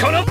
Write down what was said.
この